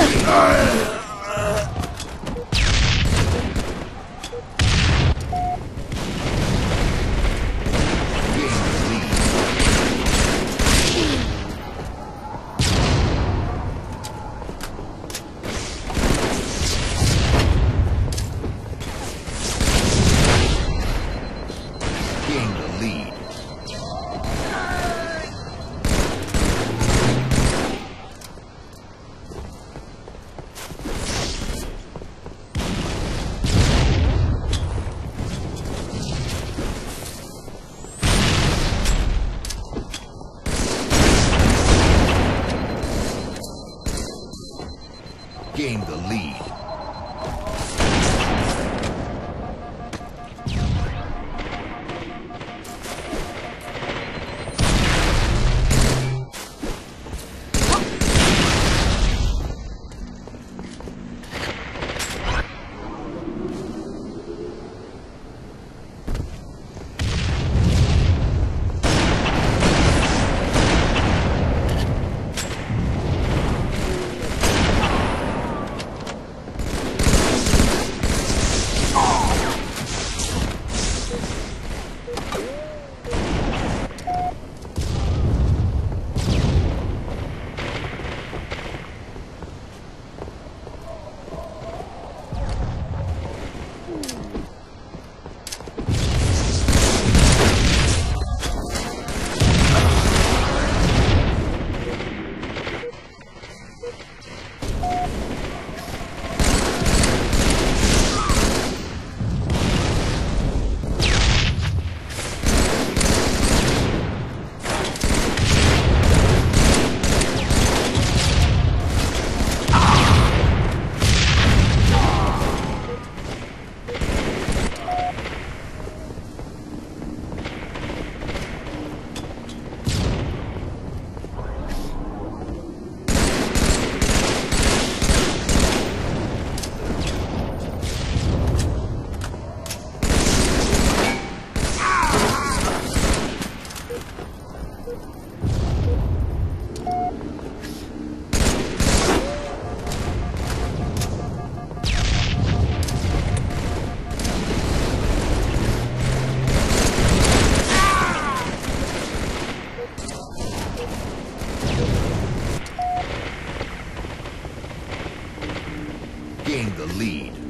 Uh. Gained the lead. Gained the lead.